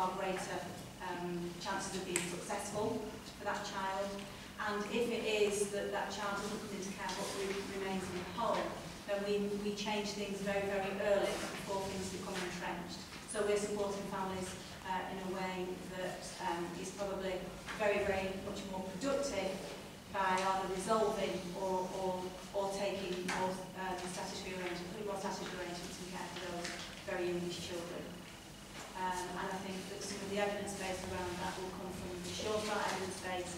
are greater um, chances of being successful for that child. And if it is that that child doesn't come into care re remains in the home, then we, we change things very, very early before things become entrenched. So we're supporting families uh, in a way that um, is probably very, very much more productive by either resolving or, or, or taking more um, statutory arrangements, putting more statutory arrangements in care for those very youngish children. Um, and I think that some of the evidence base around that will come from the shorter evidence base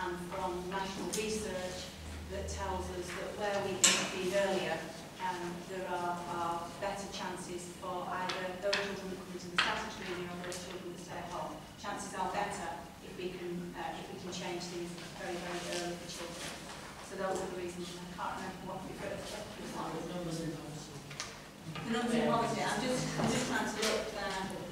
and from national research that tells us that where we intervene earlier, um, there are, are better chances for either those children that come into the statutory unit or those children that stay at home. Chances are better if we can, uh, if we can change things very, very early for children. So those are the reasons, and I can't remember what we said. The numbers in policy. The numbers in policy, I'm just, I'm just trying to look there.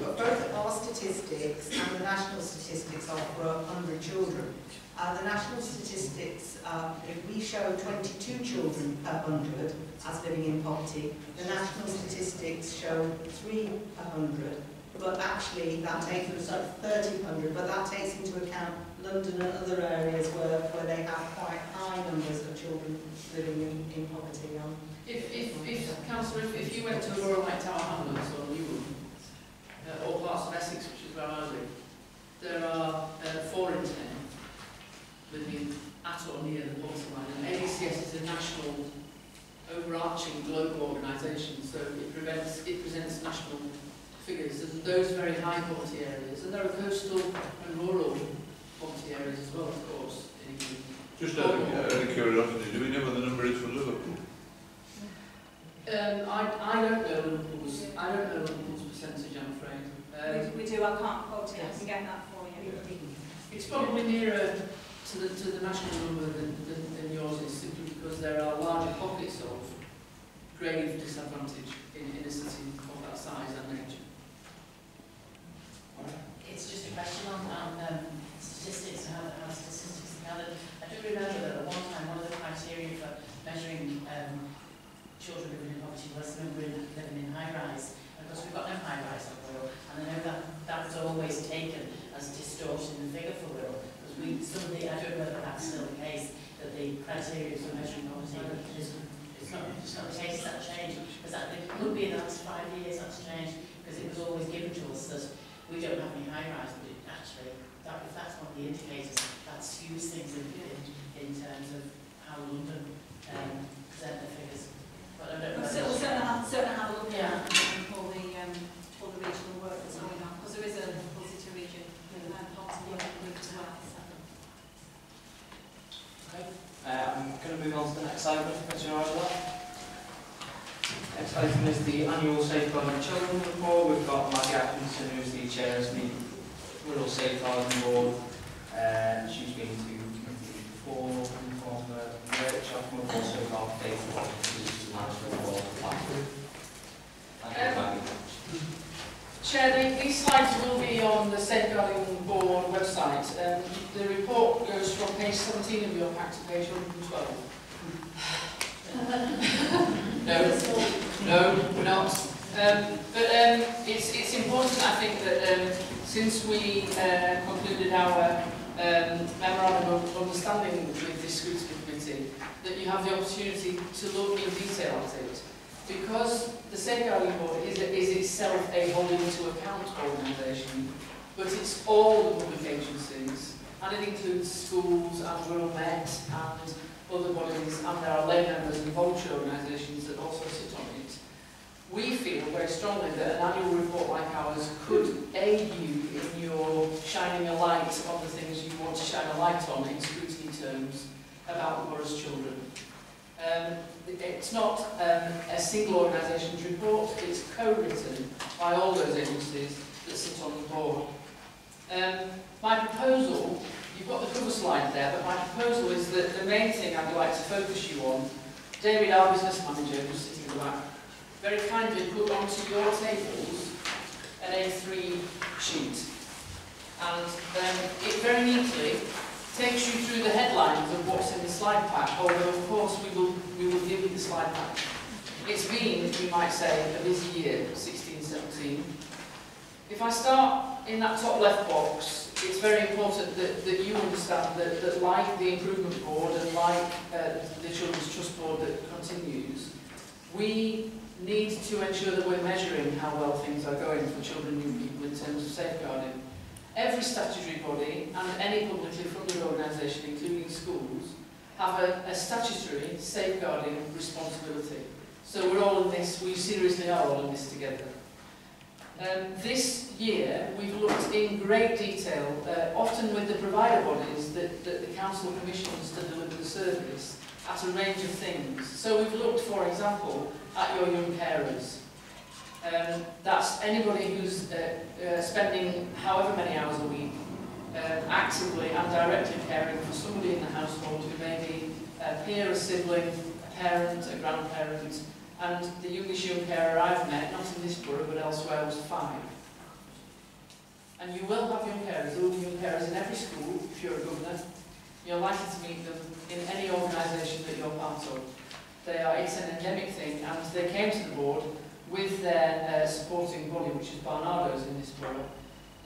But both our statistics and the national statistics are for 100 children. Uh, the national statistics, uh, if we show 22 children per 100 as living in poverty, the national statistics show 3 per 100. But actually, that takes us up 30 per 100, but that takes into account London and other areas where, where they have quite high numbers of children living in, in poverty. Um, If, if, if, councillor, if, if you went to Rural Light Tower Hamlets or Newham, uh, or parts of Essex, which is where I live, there are uh, four in ten living at or near the poverty line. And ABCS is a national, overarching global organisation, so it, prevents, it presents national figures. And those very high poverty areas, and there are coastal and rural poverty areas as well, of course, in England. Just out of, out of curiosity, do we know what the number is for Liverpool? Um, I, I don't know Liverpool's, I don't know Liverpool's percentage, I'm afraid. Um, we, we do, I can't quote it, I can get that for you. it's probably nearer to the, to the national number than, than, than yours is simply because there are larger pockets of grave disadvantage in, in a city of that size and nature. It's just a question on, on um, statistics, how, how statistics are gathered. Do remember that at one time, one of the criteria for measuring um, children living in poverty was number living in high rise. Of course, we've got no high rise at Wirral, and I know that that was always taken as distorting the figure for Wirral. Because we, some of the, I don't know whether that's still the case, that the criteria for measuring poverty is, it's not, it's not the case, that changed. Because that, it could be in the last five years that's changed, because it was always given to us that we don't have any high rise, but it actually, that, if that's one of the indicators, that skews things in, in, in terms of how London um, present their figures. But I don't know. We'll certainly, certainly have, certainly have a look at Yeah. that and all the, um, all the regional work that's going on, because there is a positive region, um, policy work group as well. So. Okay. Uh, I'm going to move on to the next item, if you're all right with that. Next item is the annual Safeguarding Children report. We've got Maggie Atkinson, who's the chair of the Wirral Safeguarding Board. Uh, she's been to committee before, informed the workshop, and we've also got Dave Watkins, who's the manager of the board. Thank you, Maggie. Chair, the- these slides will be on the Safeguarding Board website. Um, the report goes from page 17 of your pack to page 112. no, no, we're not. Um, but um, it's, it's important, I think, that um, since we uh, concluded our um, memorandum of understanding with this scrutiny committee, that you have the opportunity to look in detail at it. Because the Safeguarding Board is, is itself a holding to account organisation, but it's all the public agencies, and it includes schools and Wirral Met and other bodies, and there are lay members and voluntary organisations that also sit on it. We feel very strongly that an annual report like ours could aid you in your shining a light on the things you want to shine a light on in scrutiny terms about Borough's children. Um, it's not um, a single organisation's report, it's co-written by all those agencies that sit on the board. Um, my proposal, you've got the cover slide there, but my proposal is that the main thing I'd like to focus you on, David, our business manager, who's sitting in the back, very kindly put onto your tables an A3 sheet. And then it very neatly takes you through the headlines of what's in the slide pack, although of course we will, we will give you the slide pack it's been, you might say, a busy year, 16, 17. If I start in that top left box, it's very important that, that you understand that, that like the improvement board and like uh, the Children's Trust Board that continues, we need to ensure that we're measuring how well things are going for children and young people in terms of safeguarding. Every statutory body and any publicly funded organisation, including schools, have a, a statutory safeguarding responsibility. So we're all in this, we seriously are all in this together. Um, this year, we've looked in great detail, uh, often with the provider bodies that, that the council commissions to deliver the service, at a range of things. So we've looked, for example, at your young carers. Um, that's anybody who's uh, uh, spending however many hours a week um, actively and directly caring for somebody in the household who may be a peer, a sibling, a parent, a grandparent, and the youngest young carer I've met, not in this borough but elsewhere, was five. And you will have young carers, there will be young carers in every school, if you're a governor. You're likely to meet them in any organisation that you're part of. They are, it's an endemic thing, and they came to the board with their uh, supporting body, which is Barnardo's in this borough.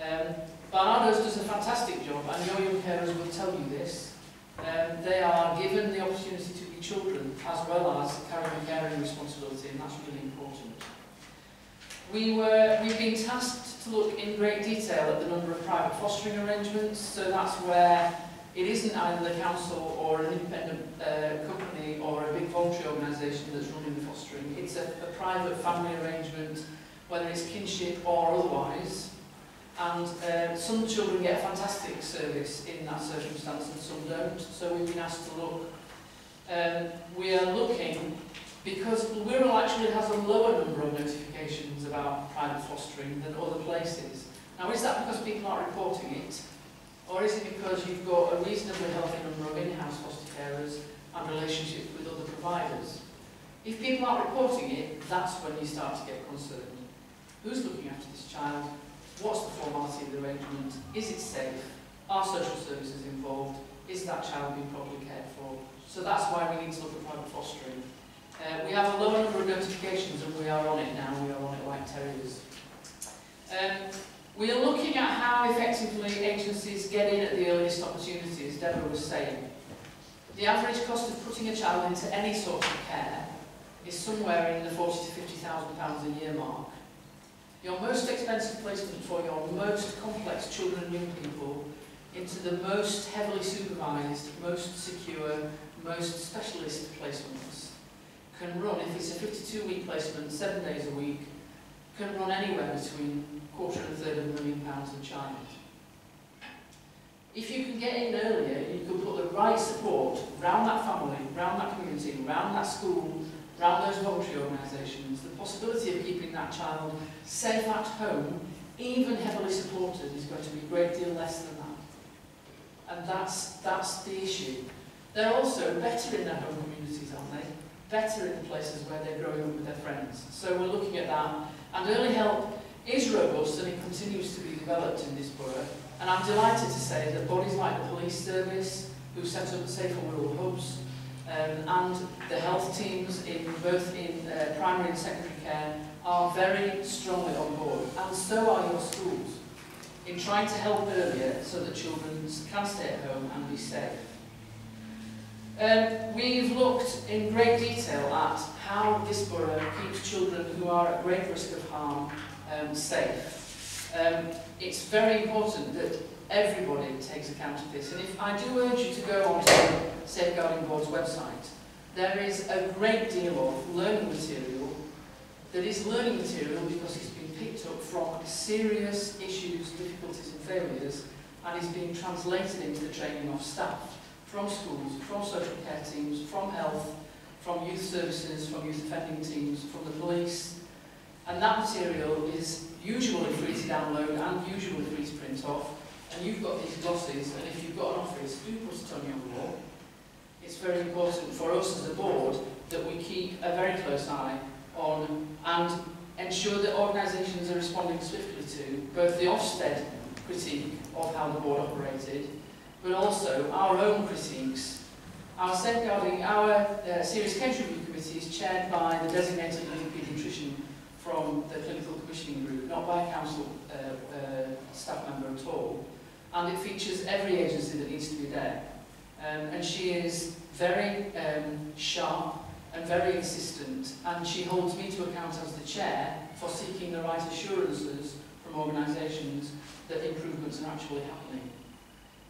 Um, Barnardo's does a fantastic job, and your young carers will tell you this. Um, they are given the opportunity to children as well as carrying caring responsibility, and that's really important. We were, we've been tasked to look in great detail at the number of private fostering arrangements, so that's where it isn't either the council or an independent uh, company or a big voluntary organisation that's running the fostering. It's a, a private family arrangement, whether it's kinship or otherwise. And uh, some children get a fantastic service in that circumstance and some don't. So we've been asked to look. Um, we are looking, because Wirral actually has a lower number of notifications about private fostering than other places. Now is that because people aren't reporting it? Or is it because you've got a reasonably healthy number of in-house foster carers and relationships with other providers? If people aren't reporting it, that's when you start to get concerned. Who's looking after this child? What's the formality of the arrangement? Is it safe? Are social services involved? Is that child being properly cared for? So that's why we need to look at private fostering. Uh, we have a low number of notifications and we are on it now. We are on it like terriers. Um, we are looking at how effectively agencies get in at the earliest opportunities, Deborah was saying. The average cost of putting a child into any sort of care is somewhere in the 40 to 50,000 pounds a year mark. Your most expensive placement for your most complex children and young people into the most heavily supervised, most secure, most specialist placements can run, if it's a 52-week placement, seven days a week, can run anywhere between a quarter and a third of a million pounds a child. If you can get in earlier, you can put the right support around that family, around that community, around that school, around those voluntary organisations, the possibility of keeping that child safe at home, even heavily supported, is going to be a great deal less than that. And that's, that's the issue. They're also better in their home communities, aren't they? Better in the places where they're growing up with their friends. So we're looking at that. And early help is robust and it continues to be developed in this borough. And I'm delighted to say that bodies like the police service, who set up safer Wirral hubs, um, and the health teams in both in uh, primary and secondary care are very strongly on board, and so are your schools, in trying to help earlier so that children can stay at home and be safe. Um, we've looked in great detail at how this borough keeps children who are at great risk of harm um, safe. Um, it's very important that everybody takes account of this. And if I do urge you to go onto the Safeguarding Board's website, there is a great deal of learning material that is learning material because it's been picked up from serious issues, difficulties and failures and is being translated into the training of staff from schools, from social care teams, from health, from youth services, from youth offending teams, from the police. And that material is usually free to download and usually free to print off. And you've got these glosses, and if you've got an office, do put it on your wall. It's very important for us as a board that we keep a very close eye on and ensure that organisations are responding swiftly to both the Ofsted critique of how the board operated, but also our own critiques. Our safeguarding, our uh, serious case review committee is chaired by the designated paediatrician from the clinical commissioning group, not by a council uh, uh, staff member at all. And it features every agency that needs to be there. Um, and she is very um, sharp and very insistent, and she holds me to account as the chair for seeking the right assurances from organisations that improvements are actually happening.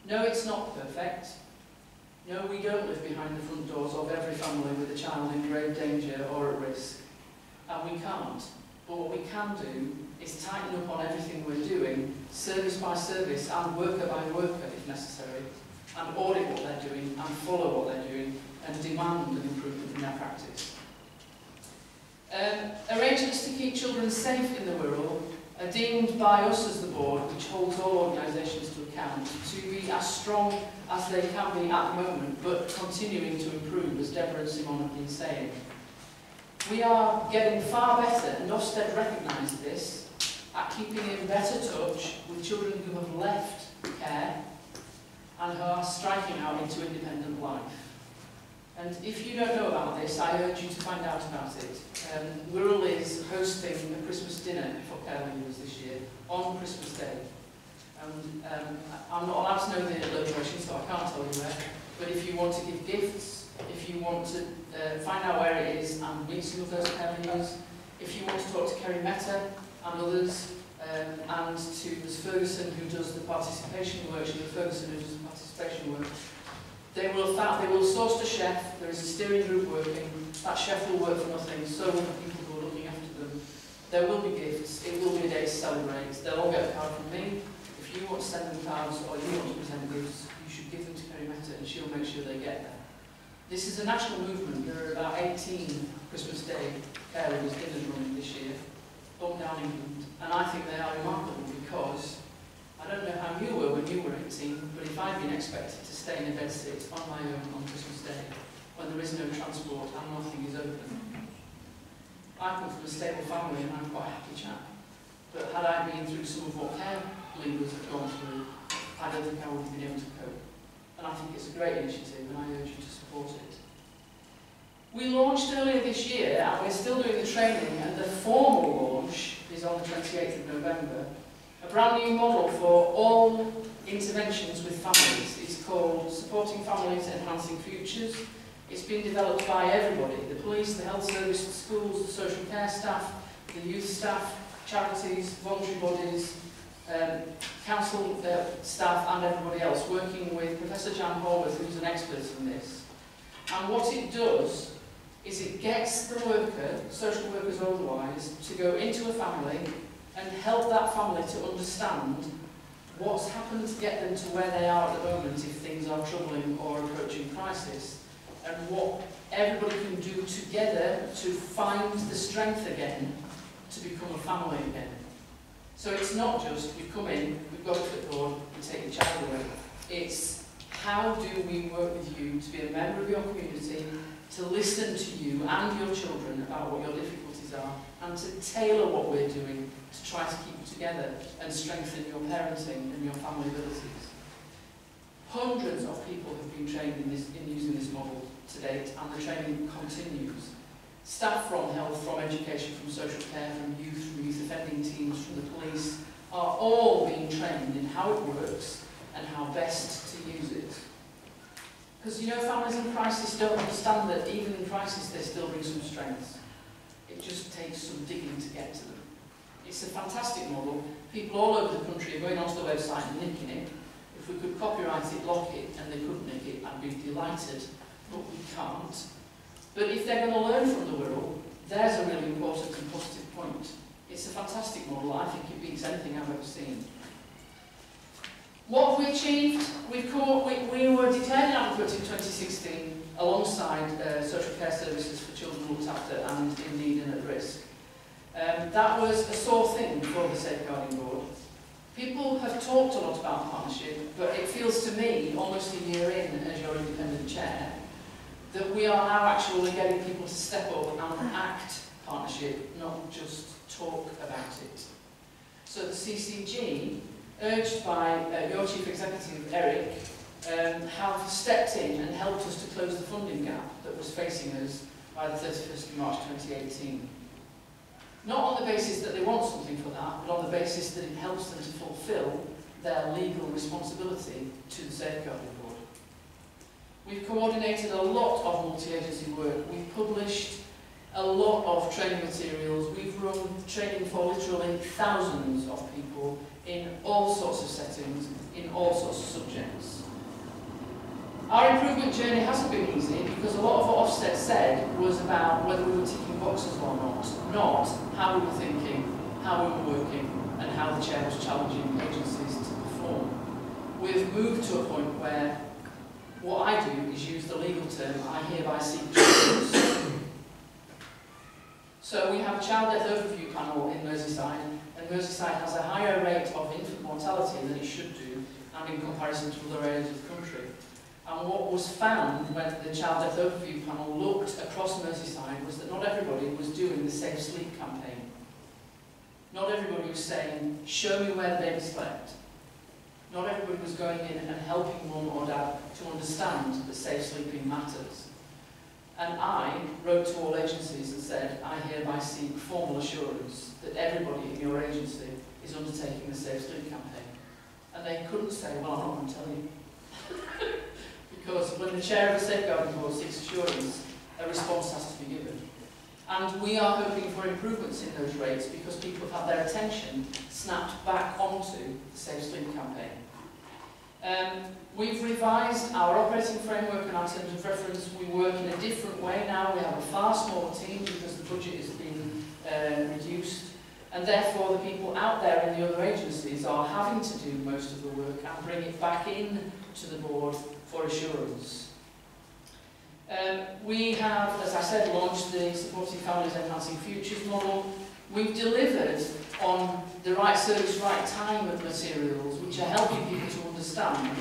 No, it's not perfect. No, we don't live behind the front doors of every family with a child in grave danger or at risk. And we can't. But what we can do is tighten up on everything we're doing, service by service and worker by worker if necessary, and audit what they're doing and follow what they're doing and demand an improvement in their practice. Um, arrangements to keep children safe in the Wirral are deemed by us as the board, which holds all organisations to account, to be as strong as they can be at the moment, but continuing to improve, as Deborah and Simon have been saying. We are getting far better, and Ofsted recognise this, at keeping in better touch with children who have left care and who are striking out into independent life. And if you don't know about this, I urge you to find out about it. Um, Wirral is hosting a Christmas dinner for care this year on Christmas Day. And um, I'm not allowed to know the location, so I can't tell you where. But if you want to give gifts, if you want to uh, find out where it is and meet some of those leavers, if you want to talk to Kerry Meta and others, um, and to Ms Ferguson who does the participation work, Sheila Ferguson who does the participation work, they will, they will source a chef, there is a steering group working, that chef will work for nothing, so will the people who are looking after them. There will be gifts, it will be a day to celebrate, they'll all get a card from me. If you want to send them cards or you want to present gifts, you should give them to Kerry and she'll make sure they get there. This is a national movement, there are about 18 Christmas Day carers dinners running this year, up down England, and I think they are remarkable because I don't know how you were when you were 18, but if I've been expected stay in a bed sit on my own on Christmas Day, when there is no transport and nothing is open, I come from a stable family and I'm quite a happy chap. But had I been through some of what care leaders have gone through, I don't think I would have been able to cope. And I think it's a great initiative and I urge you to support it. We launched earlier this year and we're still doing the training and the formal launch is on the 28th of November a brand new model for all interventions with families. It's called Supporting Families Enhancing Futures. It's been developed by everybody, the police, the health service, the schools, the social care staff, the youth staff, charities, voluntary bodies, um, council uh, staff and everybody else, working with Professor Jan Horwath, who's an expert in this. And what it does is it gets the worker, social workers or otherwise, to go into a family and help that family to understand what's happened to get them to where they are at the moment if things are troubling or approaching crisis, and what everybody can do together to find the strength again to become a family again. So it's not just we come in, we've got a clipboard, we take the child away. It's how do we work with you to be a member of your community, to listen to you and your children about what your difficulties are, and to tailor what we're doing to try to keep you together and strengthen your parenting and your family abilities. Hundreds of people have been trained in, this, in using this model to date and the training continues. Staff from health, from education, from social care, from youth, from youth offending teams, from the police are all being trained in how it works and how best to use it. Because you know families in crisis don't understand that even in crisis they still bring some strengths. It just takes some digging to get to them. It's a fantastic model. People all over the country are going onto the website and nicking it. If we could copyright it, lock it, and they couldn't nick it, I'd be delighted, but we can't. But if they're going to learn from the world, there's a really important and positive point. It's a fantastic model. I think it beats anything I've ever seen. What have we achieved? we caught, we, we were declared inadequate in 2016 alongside uh, social care services for children looked after and in need and at risk. Um, that was a sore thing for the Safeguarding Board. People have talked a lot about partnership, but it feels to me, almost a year in as your independent chair, that we are now actually getting people to step up and act partnership, not just talk about it. So the CCG, urged by uh, your Chief Executive, Eric, um, have stepped in and helped us to close the funding gap that was facing us by the 31st of March 2018. Not on the basis that they want something for that, but on the basis that it helps them to fulfil their legal responsibility to the Safeguarding Board. We've coordinated a lot of multi-agency work. We've published a lot of training materials. We've run training for literally thousands of people in all sorts of settings, in all sorts of subjects. Our improvement journey hasn't been easy because a lot of what Ofsted said was about whether we were ticking boxes or not, not how we were thinking, how we were working, and how the chair was challenging agencies to perform. We've moved to a point where what I do is use the legal term, I hereby seek justice. So we have a child death overview panel in Merseyside, and Merseyside has a higher rate of infant mortality than it should do, and in comparison to other areas of. And what was found when the Child Death Overview Panel looked across Merseyside was that not everybody was doing the Safe Sleep campaign. Not everybody was saying, show me where the baby slept. Not everybody was going in and helping mum or dad to understand that safe sleeping matters. And I wrote to all agencies and said, I hereby seek formal assurance that everybody in your agency is undertaking the Safe Sleep campaign. And they couldn't say, well, I'm not going to tell you. because when the chair of the safeguarding board seeks assurance, a response has to be given. And we are hoping for improvements in those rates because people have had their attention snapped back onto the Safe Sleep campaign. Um, we've revised our operating framework and our terms of reference. We work in a different way now. We have a far smaller team because the budget has been uh, reduced. And therefore, the people out there in the other agencies are having to do most of the work and bring it back in to the board for assurance. Um, we have, as I said, launched the Supporting Families Enhancing Futures model. We've delivered on the right service, right time of materials, which are helping people to understand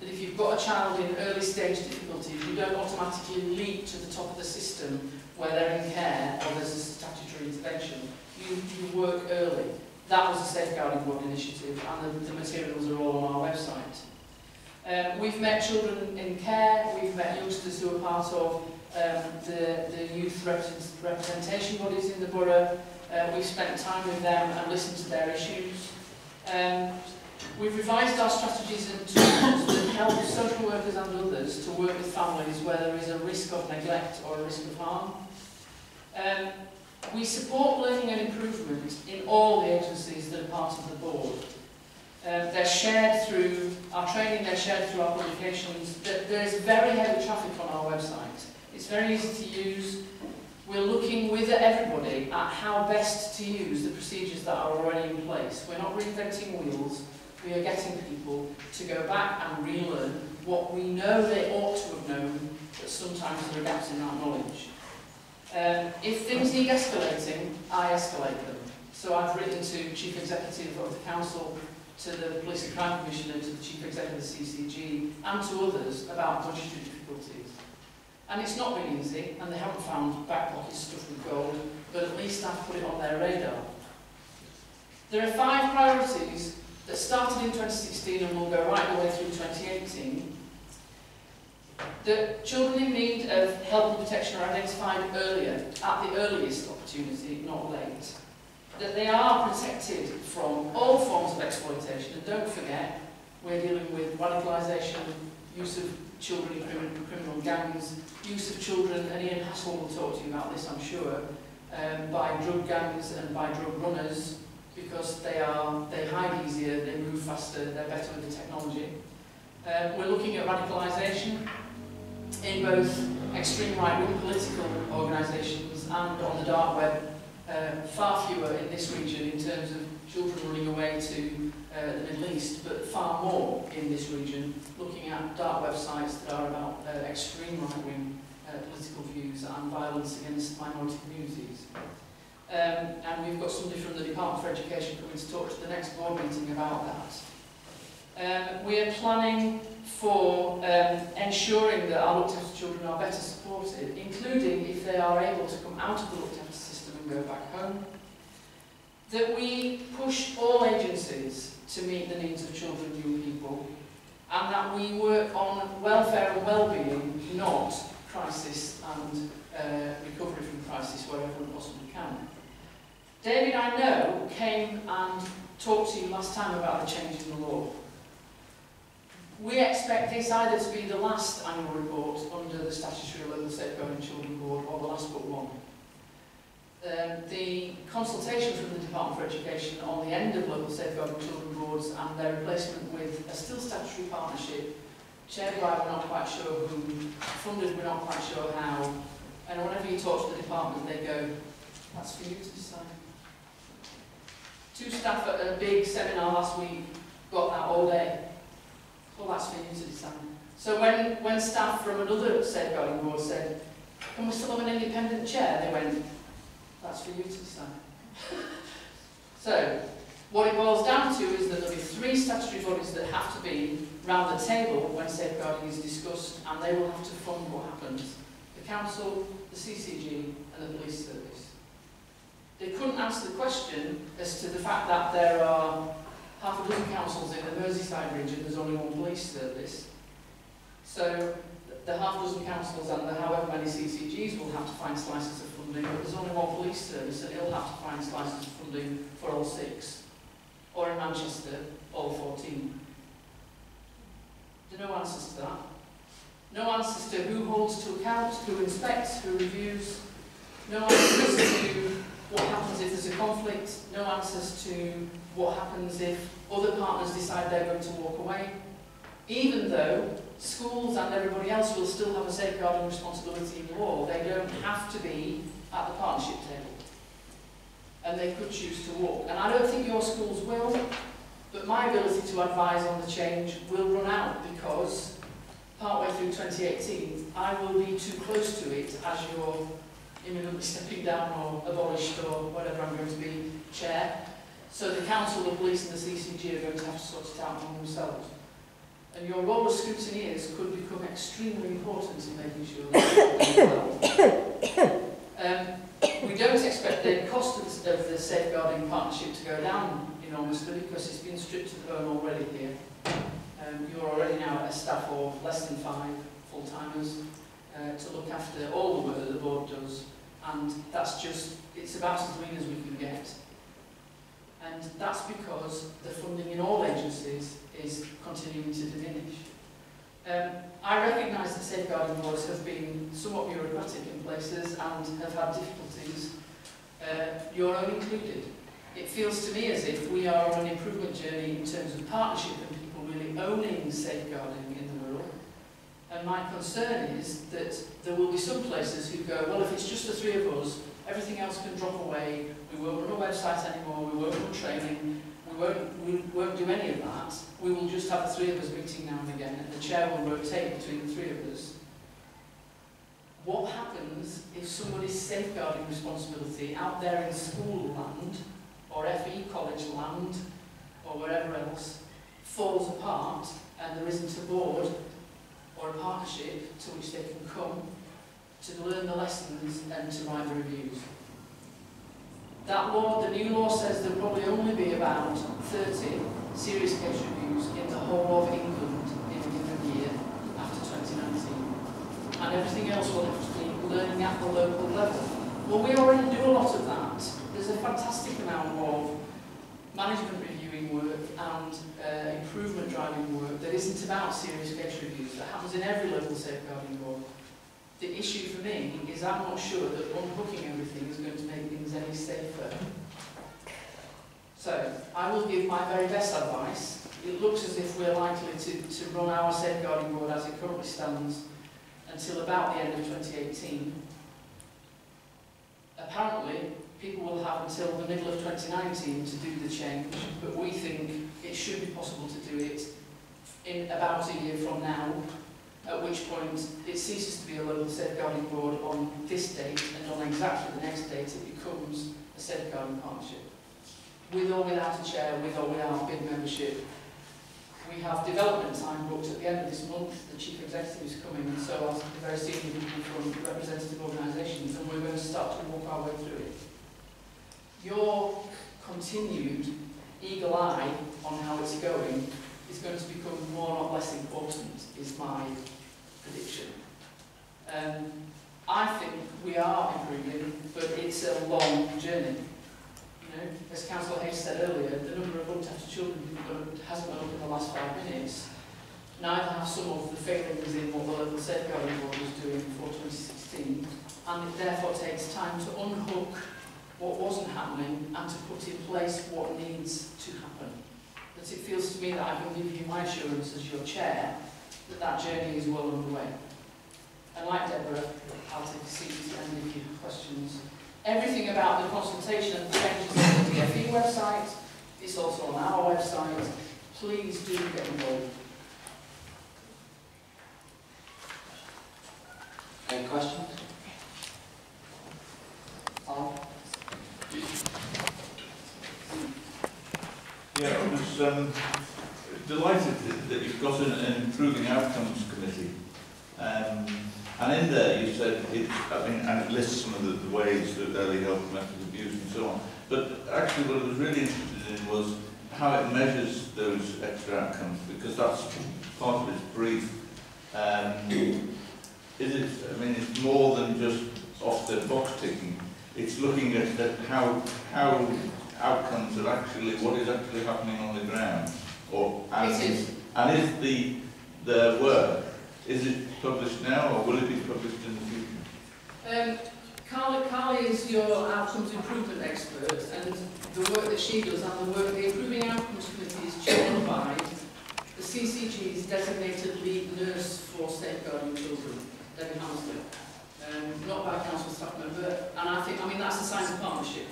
that if you've got a child in early stage difficulties, you don't automatically leap to the top of the system where they're in care or there's a statutory intervention. You, you work early. That was a safeguarding board initiative and the, the materials are all on our website. Um, we've met children in care, we've met youngsters who are part of um, the, the youth representation bodies in the borough. Uh, we've spent time with them and listened to their issues. Um, we've revised our strategies and tools that help social workers and others to work with families where there is a risk of neglect or a risk of harm. Um, we support learning and improvement in all the agencies that are part of the board. Uh, they're shared through our training, they're shared through our publications. There's very heavy traffic on our website. It's very easy to use. We're looking with everybody at how best to use the procedures that are already in place. We're not reinventing wheels. We are getting people to go back and relearn what we know they ought to have known, but sometimes there are gaps in that knowledge. Um, if things need escalating, I escalate them. So I've written to Chief Executive of the Council to the Police and Crime Commissioner, to the Chief Executive of the CCG, and to others about budgetary difficulties. And it's not been easy, and they haven't found back pockets stuffed with gold, but at least I've put it on their radar. There are five priorities that started in 2016 and will go right the way through 2018. The children in need of help and protection are identified earlier, at the earliest opportunity, not late that they are protected from all forms of exploitation. And don't forget, we're dealing with radicalisation, use of children in criminal, criminal gangs, use of children, and Ian Hassel will talk to you about this, I'm sure, um, by drug gangs and by drug runners, because they are they hide easier, they move faster, they're better with the technology. Um, we're looking at radicalisation in both extreme right-wing political organisations and on the dark web um, far fewer in this region in terms of children running away to uh, the Middle East, but far more in this region, looking at dark websites that are about uh, extreme right-wing uh, political views and violence against minority communities. Um, and we've got somebody from the Department for Education coming to talk to the next board meeting about that. Um, we are planning for um, ensuring that our looked after children are better supported, including if they are able to come out of the looked after back home. That we push all agencies to meet the needs of children and young people, and that we work on welfare and well-being, not crisis and uh, recovery from crisis wherever we possibly can. David, I know, came and talked to you last time about the change in the law. We expect this either to be the last annual report under the statutory level safeguarding children board or the last but one. Um, the consultation from the Department for Education on the end of local safeguarding children boards and their replacement with a still statutory partnership chaired by we're not quite sure who, funded we're not quite sure how, and whenever you talk to the department they go, that's for you to decide. Two staff at a big seminar last week got that all day. Well, that's for you to decide. So when, when staff from another safeguarding board said, can we still have an independent chair, they went, that's for you to decide. so, what it boils down to is that there'll be three statutory bodies that have to be round the table when safeguarding is discussed, and they will have to fund what happens. The council, the CCG, and the police service. They couldn't answer the question as to the fact that there are half a dozen councils in the Merseyside region, there's only one police service. So the half dozen councils and the however many CCGs will have to find slices of funding, but there's only one police service and he'll have to find slices of funding for all six. Or in Manchester, all 14. There are no answers to that. No answers to who holds to account, who inspects, who reviews. No answers to what happens if there's a conflict. No answers to what happens if other partners decide they're going to walk away. Even though schools and everybody else will still have a safeguarding responsibility in law, they don't have to be at the partnership table. And they could choose to walk. And I don't think your schools will, but my ability to advise on the change will run out because partway through 2018, I will be too close to it as you're imminently stepping down or abolished or whatever I'm going to be chair. So the council, the police and the CCG are going to have to sort it out among themselves. And your role as scrutineers could become extremely important in making sure that well. Um, we don't expect the cost of the, of the safeguarding partnership to go down enormously because it's been stripped to the bone already here. Um, you're already now a staff of less than five full-timers uh, to look after all the work that the board does and that's just, it's about as lean as we can get. And that's because the funding in all agencies is continuing to diminish. Um, I recognise that safeguarding laws have been somewhat bureaucratic in places and have had difficulties, uh, your own included. It feels to me as if we are on an improvement journey in terms of partnership and people really owning safeguarding in the Wirral. And my concern is that there will be some places who go, well, if it's just the three of us, everything else can drop away, we won't run a website anymore, we won't run training, won't, we won't do any of that. We will just have the three of us meeting now and again, and the chair will rotate between the three of us. What happens if somebody's safeguarding responsibility out there in school land, or FE college land, or wherever else, falls apart and there isn't a board or a partnership to which they can come to learn the lessons and to write the reviews. That law, the new law says there'll probably only be about 30 serious case reviews in the whole of England in a given year after 2019. And everything else will have to be learning at the local level. Well, we already do a lot of that. There's a fantastic amount of management reviewing work and uh, improvement driving work that isn't about serious case reviews that happens in every local safeguarding board The issue for me is I'm not sure that unhooking everything is going to make things any safer. So, I will give my very best advice. It looks as if we're likely to, to run our safeguarding board as it currently stands until about the end of 2018. Apparently, people will have until the middle of 2019 to do the change, but we think it should be possible to do it in about a year from now, at which point it ceases to be a local safeguarding board on this date, and on exactly the next date it becomes a safeguarding partnership. With or without a chair, with or without bid membership. We have development time booked at the end of this month, the chief executive is coming, and so are the very senior people from representative organisations, and we're going to start to walk our way through it your continued eagle eye on how it's going is going to become more, not less important, is my prediction. Um, I think we are improving, but it's a long journey. You know, as Councillor Hayes said earlier, the number of looked after children hasn't gone up in the last five minutes. Neither have some of the failings in what the local safeguarding board was doing before 2016, and it therefore takes time to unhook what wasn't happening and to put in place what needs to happen. But it feels to me that I can give you my assurance as your chair that that journey is well underway. And like Deborah, I'll take a seat and if you have questions. Everything about the consultation and the changes on the DFE website, it's also on our website. Please do get involved. Any questions? Alan? Yeah, I was um, delighted that- you've got an, an improving outcomes committee. Um, and in there you said it, I mean, and it lists some of the, the ways that early help methods of use and so on. But actually what I was really interested in was how it measures those extra outcomes, because that's part of its brief. Um, is it, I mean, it's more than just off the box ticking. It's looking at, at how, how outcomes are actually, what is actually happening on the ground. Or, and, It is. and is the, the work, is it published now or will it be published in the future? Um, Carly, Carly is your outcomes improvement expert and the work that she does and the work the Improving Outcomes Committee is chaired by the CCG's designated lead nurse for safeguarding children, Debbie Hamilton. Um, not by council staff member, and I think, I mean, that's a sign of partnership.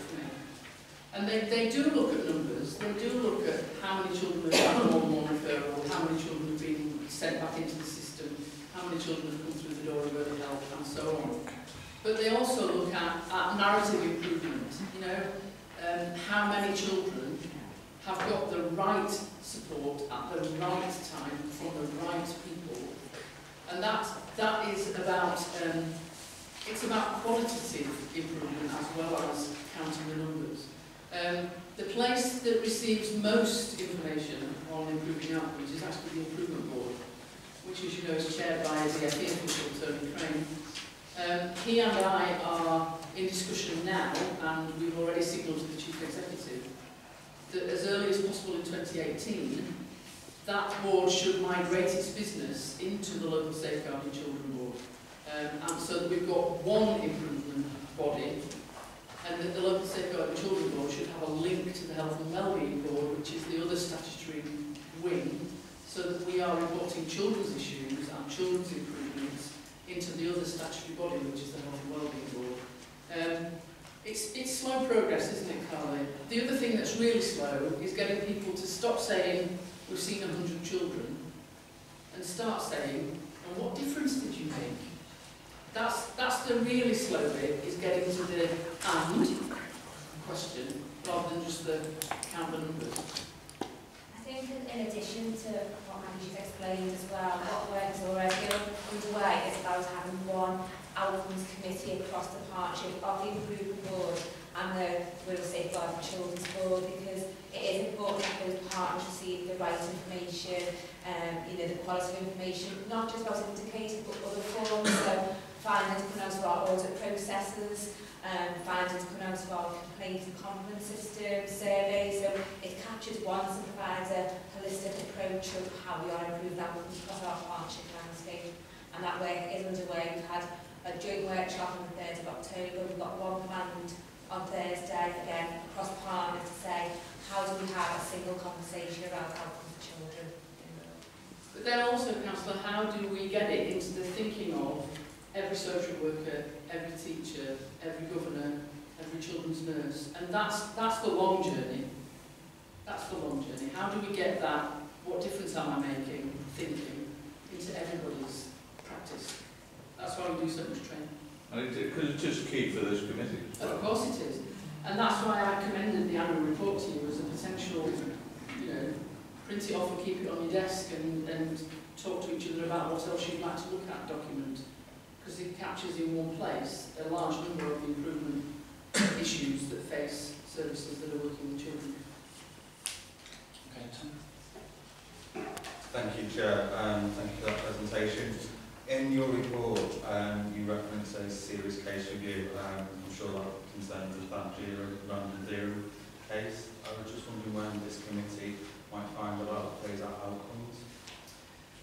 And they, they do look at numbers, they do look at how many children have had more than one referral, how many children have been sent back into the system, how many children have come through the door of early help, and so on. But they also look at, at narrative improvement, you know, um, how many children have got the right support at the right time from the right people. And that, that is about, um, it's about qualitative improvement as well as counting the numbers. Um, the place that receives most information on improving outcomes is actually the Improvement Board, which as you know is chaired by the FE official Tony Crane. Um, he and I are in discussion now, and we've already signalled to the Chief Executive, that as early as possible in 2018, that board should migrate its business into the local safeguarding children board. Um, and so that we've got one improvement body, and that the local safeguarding children board should have a link to the health and wellbeing board, which is the other statutory wing, so that we are reporting children's issues and children's improvements into the other statutory body, which is the Health and Wellbeing Board. Um, it's, it's slow progress, isn't it, Carly? The other thing that's really slow is getting people to stop saying, we've seen 100 children, and start saying, and what difference did you make? That's, that's the really slow bit, is getting to the and question, rather than just the count the numbers. I think in addition to what Angie's explained as well, what work is already underway is about having one outcomes committee across the partnership of the improvement board and the Rural Safeguard for Children's Board because it is important that those partners receive the right information, um, you know, the quality of information, not just about indicators but other forms. So findings coming out of our audit processes, um, findings coming out of our complaints and compliment system, surveys, so it captures once and provides a holistic approach of how we are improving outcomes across our partnership landscape. And that work is underway. We've had a joint workshop on the 3rd of October. We've got one planned on Thursday, again, across Parliament to say, how do we have a single conversation around outcomes for children? But then also, Councillor, how do we get it into the thinking of every social worker, every teacher, every governor, every children's nurse? And that's, that's the long journey. That's the long journey. How do we get that, what difference am I making, thinking, into everybody's practice? That's why we do so much training. And it, because it's just key for this committee well. Of course it is. And that's why I commended the annual report to you as a potential, you know, print it off and keep it on your desk and, and talk to each other about what else you'd like to look at document. Because it captures in one place a large number of improvement issues that face services that are working with children. Okay, Tom. Thank you, Chair, and thank you for that presentation. In your report, um, you reference a serious case review. Um, I'm sure that concerns the Badger and Random Zero case. I was just wondering when this committee might find out those outcomes.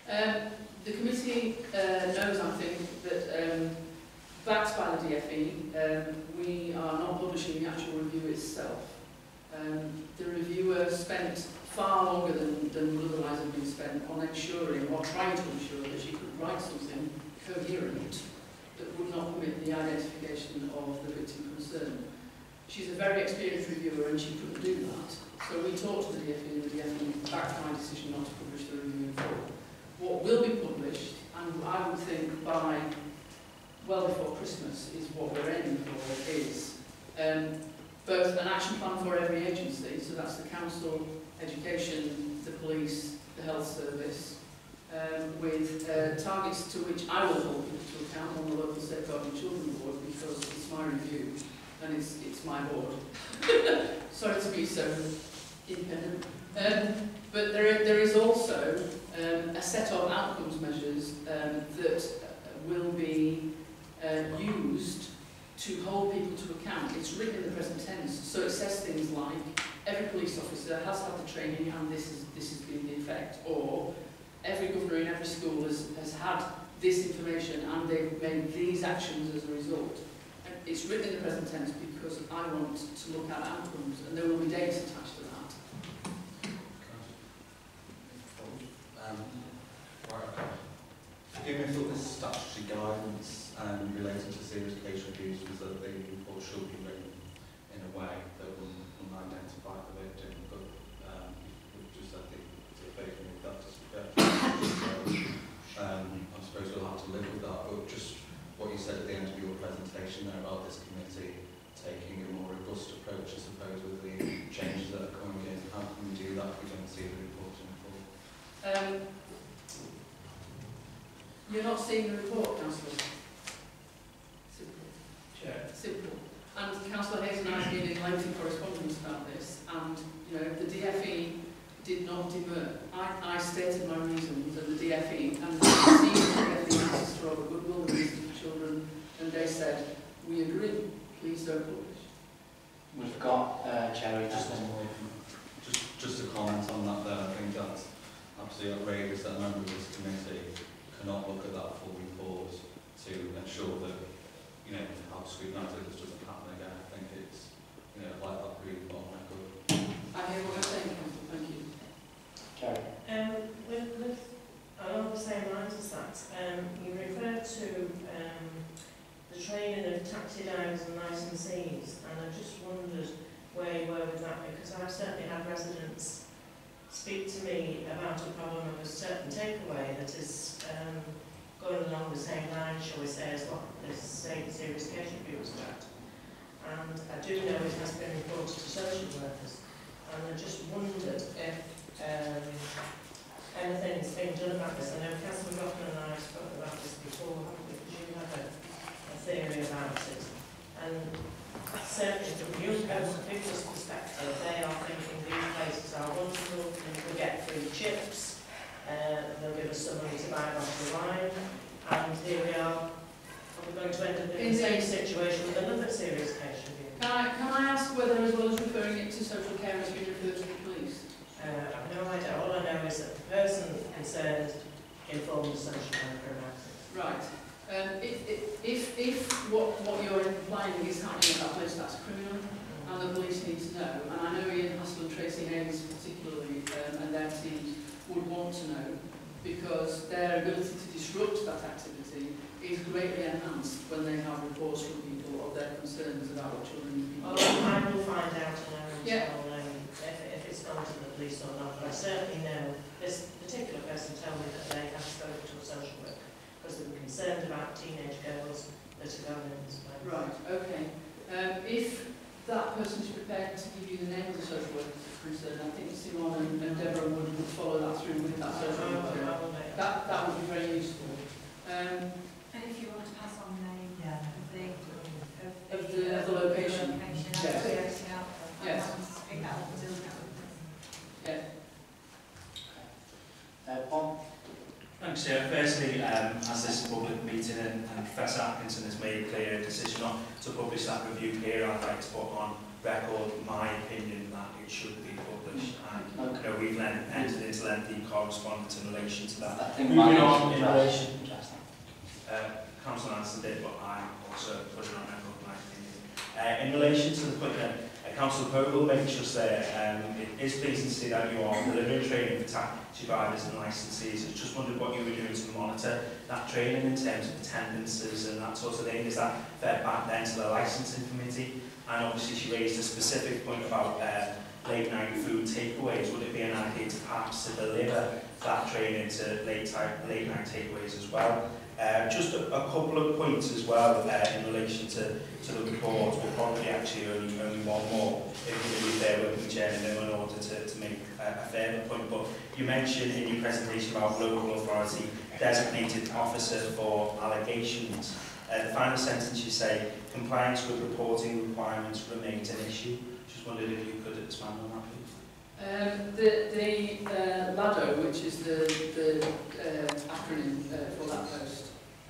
Um, the committee uh, knows, I think, that um, backed by the DFE, um, we are not publishing the actual review itself. Um, the reviewer spent far longer than, than would otherwise have been spent on ensuring, or trying to ensure, that she could write something coherent that would not permit the identification of the victim concerned. She's a very experienced reviewer and she couldn't do that. So we talked to the DFE and the DFE backed my decision not to publish the review in full. What will be published, and I would think by well before Christmas is what we're aiming for, is um, both an action plan for every agency, so that's the council, education, the police, the health service, um, with uh, targets to which I will hold people to account on the local safeguarding children board because it's my review and it's, it's my board. Sorry to be so independent. Um, but there, there is also um, a set of outcomes measures um, that will be uh, used to hold people to account. It's written in the present tense, so it says things like every police officer has had the training and this is this has been the effect, or every governor in every school has, has had this information and they've made these actions as a result. It's written in the present tense because I want to look at outcomes and there will be data attached to that. Um, Given if all this statutory guidance um, relating to serious case reviews was that the report should be written in a way that will, will identify the victim, but um, we've just had the, occasion with that um, I suppose we'll have to live with that, but just what you said at the end of your presentation there about this committee taking a more robust approach, I suppose, with the changes that are coming in, how can we do that if we don't see the report in full? Um, you're seeing the report, Councillor? Simple. Chair. Simple. And Councillor Hayes and I have been in lengthy correspondence about this, and you know the DFE did not demur. I, I stated my reasons, and the DFE, and the DFE asked for a goodwill reason for children, and they said, we agree, please don't publish. We've got, uh, Chair, just one more. Just, just to comment on that there, I think that's absolutely outrageous that a member of this committee cannot look at that full report to ensure that, you know, how scrutinised this doesn't happen again. I think it's, you know, like that really on record. I hear what you're saying, thank you. Chair. Um, with, with, along the same lines as that, um, you referred to um, the training of taxi drivers and licensees, and I just wondered where you were with that, because I've certainly had residents speak to me about a problem of a certain takeaway that is um, going along the same line, shall we say, as what same serious case review was about. And I do know it has been reported to social workers, and I just wondered if um, anything's been done about this. I know Councillor Rockman and I have spoken about this before, haven't? Because you have a, a theory about it. And certainly from young people's perspective, they are thinking these places are wonderful, we get free chips, uh, they'll give us some money to buy a bottle of wine, and here we are, we're going to end up in the same situation with another serious case review. Can I, can I ask whether, as well as referring it to social care, it's been referred to the police? Uh, I've no idea. All I know is that the person concerned informed the social worker about it. Right. Um, if, if, if, if what, what you're implying is happening at that place, that's criminal, and the police need to know. And I know Ian Hassel and Tracy Hayes particularly, um, and their teams would want to know, because their ability to disrupt that activity is greatly enhanced when they have reports from people of their concerns about what children need. Well, I will find out in our own yeah. Um, if, if it's gone to the police or not, but I certainly know this particular person told me that they have spoken to a social worker because they were concerned about teenage girls that are going in this way. Right, okay. Um, if that person is prepared to give you the name of the social worker concerned, I think Simon and, and Deborah would, would follow that through with that I social will- worker. I will make That, that would be very useful. Um, And if you want to pass on the name Yeah. of the, Of the- of the location. location, Yes. that's the OCR. Yes. I'll pick that up and do that with them. yeah. Uh, Paul? Thanks. Chair. Firstly, um, as this is a public meeting and, and Professor Atkinson has made a clear decision not to publish that review here, I'd like to put on record my opinion that it should be published. And you know, we've then entered into lengthy correspondence in relation to that. I think Moving on in addressed. relation, uh, Council Anderson did, but I'm also putting on record my opinion. Uh, in relation to the point that uh, Council Povall mentioned just there, um, it is pleasing to see that you are delivering training for taxi drivers and licensees. I just wondered what you were doing to monitor that training in terms of attendances and that sort of thing. Is that fed back then to the licensing committee? And obviously she raised a specific point about uh, late night food takeaways. Would it be an idea to perhaps to deliver that training to late, type, late night takeaways as well? Uh, just a, a couple of points as well uh, in relation to, to the report. We'll probably actually only, only one more if you be there with me, Chair, in order to, to make a, a further point. But you mentioned in your presentation about local authority designated officer for allegations. Uh, the final sentence you say, compliance with reporting requirements remains an issue. Wondered if you could expand on that, please. Um, the the uh, LADO, which is the, the uh, acronym uh, for that post,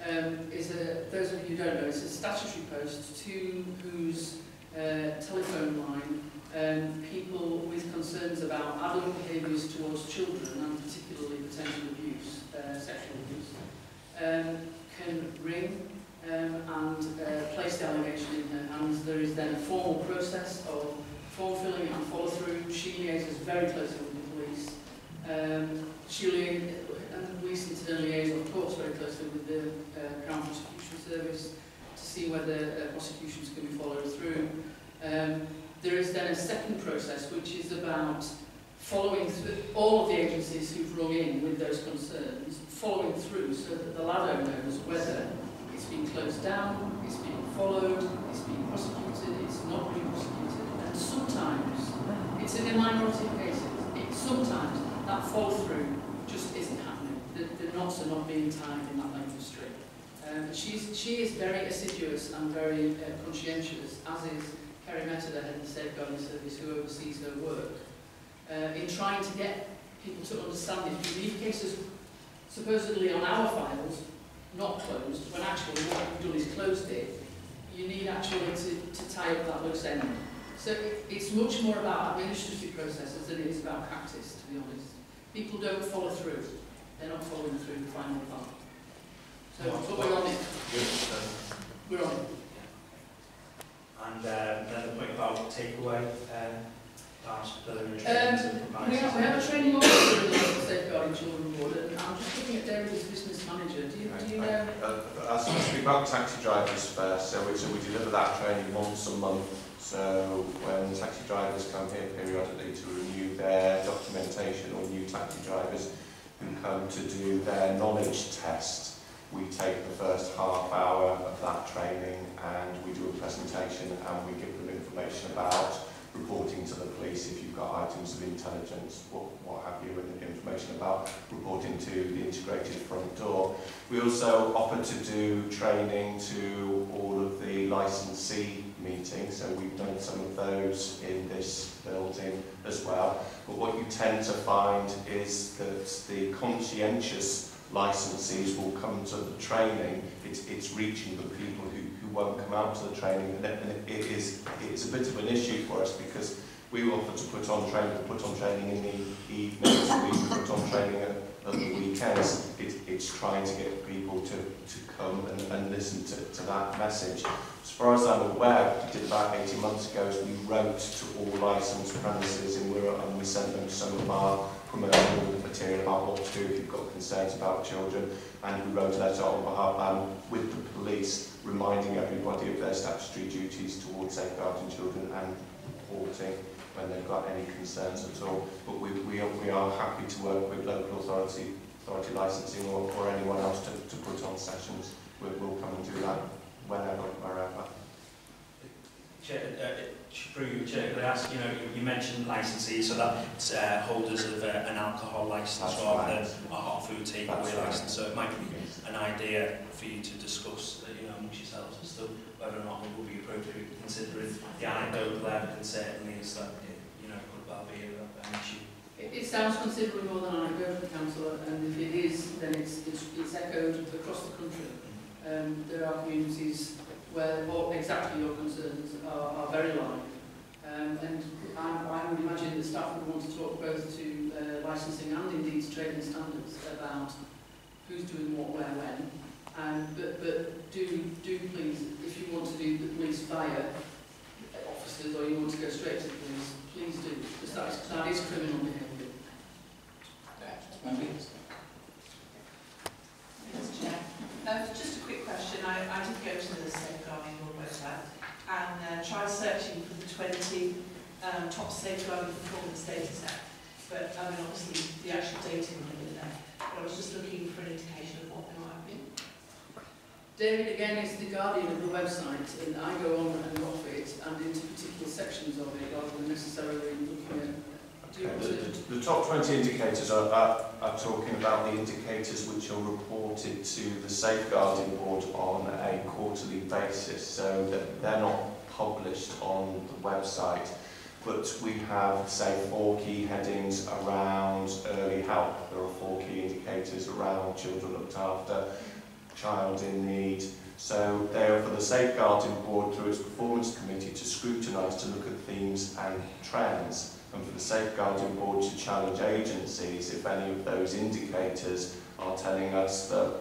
um, is a, those of you who don't know, it's a statutory post to whose uh, telephone line um, people with concerns about adult behaviours towards children and particularly potential abuse, uh, sexual abuse, um, can ring um, and uh, place the allegation in her hands. There is then a formal process of form filling and follow through. She liaises very closely with the police. Um, she and the police incidentally liaise, of course, very closely with the uh, Crown Prosecution Service to see whether uh, prosecutions can be followed through. Um, there is then a second process which is about following through all of the agencies who've rung in with those concerns, following through so that the LADO knows whether it's been closed down, it's been followed, it's been prosecuted, it's not. And sometimes, it's in the minority of cases, it, sometimes that follow through just isn't happening. The, the knots are not being tied in that length of string. Um, she's, she is very assiduous and very uh, conscientious, as is Kerry Meta, the head of the Safeguarding Service, who oversees her work, uh, in trying to get people to understand if you leave cases supposedly on our files, not closed, when actually what you've done is closed it, you need actually to, to tie up that loose end. So it- it's much more about administrative processes than it is about practice, to be honest. People don't follow through. They're not following through the final part. So, but we're on it. We're on it. And um, then the point about takeaway, um, perhaps delivering Um, training to We have, we have a training officer in the local safeguarding children board, and I'm just looking at David as business manager. Do you, do you know? Uh, I'll speak about taxi drivers first. So we, so we deliver that training once a month. So when taxi drivers come here periodically to renew their documentation or new taxi drivers who come to do their knowledge test, we take the first half hour of that training and we do a presentation and we give them information about reporting to the police if you've got items of intelligence, what, what have you, and information about reporting to the integrated front door. We also offer to do training to all of the licensee meetings, so we've done some of those in this building as well. But what you tend to find is that the conscientious licensees will come to the training. It's, it's reaching the people who, who won't come out to the training, and it, it is it's a bit of an issue for us because we offer to put on training, put on training in the evenings, we put on training at, of the weekends, it, it's trying to get people to, to come and, and listen to, to that message. As far as I'm aware, we did about 18 months ago, is we wrote to all licensed premises in Wirral and we sent them some of our promotional material about what to do if you've got concerns about children. And we wrote a letter on behalf um, with the police, reminding everybody of their statutory duties towards safeguarding children and reporting. When they've got any concerns at all. But we, we, are, we are happy to work with local authority, authority licensing or, or anyone else to, to put on sessions. We, we'll come and do that whenever, wherever. Chair, uh, through you, Chair, could I ask, you know, you, you mentioned licensees, so that's uh, holders of uh, an alcohol licence That's rather right. than a hot food takeaway right. licence. So it might be an idea for you to discuss, uh, you know, amongst yourselves as to whether or not it would be appropriate, considering the anecdotal evidence certainly is that, it, you know, could well be a- an issue. It, It sounds considerably more than anecdotal, councillor, and if it is, then it's, it's, it's echoed across the country. Um, there are communities where all, exactly your concerns are, are very live. Um, and I, I would imagine the staff would want to talk both to uh, licensing and indeed trading standards about who's doing what, where, when. Um, but, but do, do please, if you want to do the police via officers or you want to go straight to the police, please do, because that is, that is criminal behaviour. Mr Chair. Um, just a quick question. I, I did go to the safeguarding law website and uh, tried searching for the 20 um, top safeguarding performance data set. But I mean, obviously, the actual data wasn't in there. But I was just looking for an indication of what they might have been. David, again, is the guardian of the website, and I go on and off it and into particular sections of it rather than necessarily looking at. Want The, the, the top 20 indicators are, are, are talking about the indicators which are reported to the safeguarding board on a quarterly basis, so that they're not published on the website. But we have, say, four key headings around early help. There are four key indicators around children looked after, child in need. So they are for the safeguarding board through its performance committee to scrutinise, to look at themes and trends, and for the safeguarding board to challenge agencies if any of those indicators are telling us that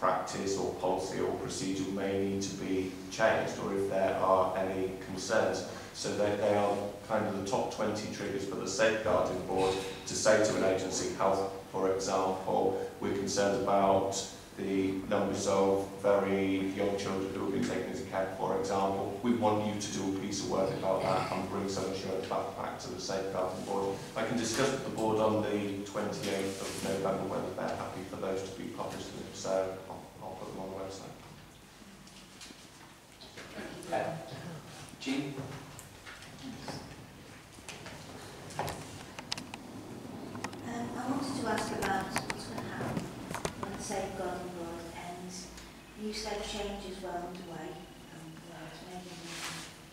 practice or policy or procedure may need to be changed, or if there are any concerns. So they, they are kind of the top 20 triggers for the safeguarding board to say to an agency, health, for example, we're concerned about the numbers of very young children who have been taken into care, for example. We want you to do a piece of work about that and bring some assurance back, back to the safeguarding board. I can discuss with the board on the 28th of November whether they're happy for those to be published, and if so, I'll, I'll put them on the website. Uh, Jean? Um, I wanted to ask about the safeguarding board ends. You said change is well underway, um, well, it's maybe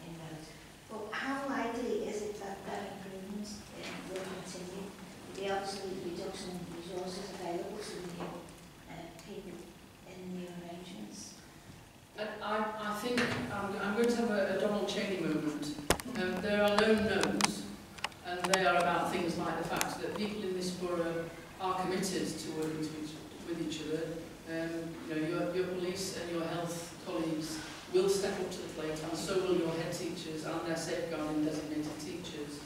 in, those. But how likely is it that that improvements uh, will continue? The absolute reduction in resources available to the new uh, people in the new arrangements? I, I, I think I'm, I'm going to have a, a Donald Cheney moment. Um, there are known knowns, and they are about things like the fact that people in this borough are committed to working to each, with each other. Um, you know, your, your police and your health colleagues will step up to the plate, and so will your head teachers and their safeguarding designated teachers,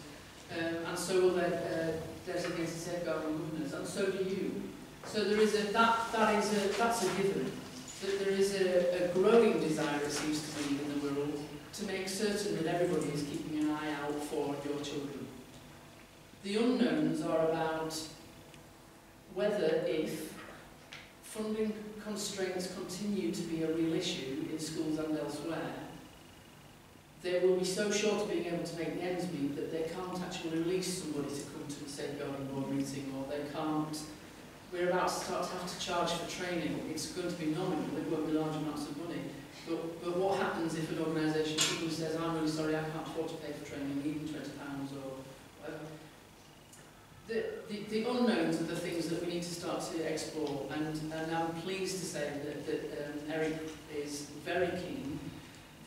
um, and so will their uh, designated safeguarding governors, and so do you. So there is a that that is a that's a given that there is a, a growing desire, it seems to me, in the world to make certain that everybody is keeping an eye out for your children. The unknowns are about whether, if funding constraints continue to be a real issue in schools and elsewhere, they will be so short of being able to make the ends meet that they can't actually release somebody to come to a safeguarding board meeting or they can't we're about to start to have to charge for training. It's going to be nominal, it won't be large amounts of money. But, but what happens if an organisation says, I'm really sorry, I can't afford to pay for training, even £20 or. The, the, the unknowns are the things that we need to start to explore and, and I'm pleased to say that, that um, Eric is very keen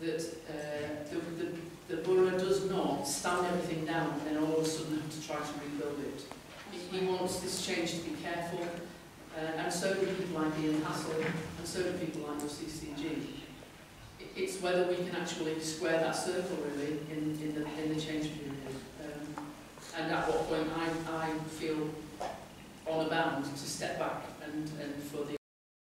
that uh, the, the, the borough does not stand everything down and then all of a sudden have to try to rebuild it. He, he wants this change to be careful, uh, and so do people like Ian Hassel, and so do people like your CCG. It's whether we can actually square that circle, really, in, in, the, in the change period. And at what point I, I feel a bound to step back and, and for the